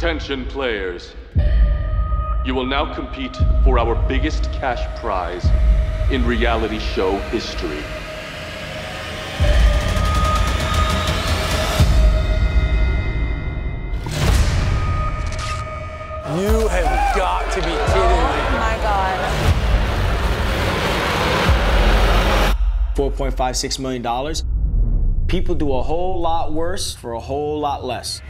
Attention, players. You will now compete for our biggest cash prize in reality show history. You have got to be kidding me. Oh my god. $4.56 million. People do a whole lot worse for a whole lot less.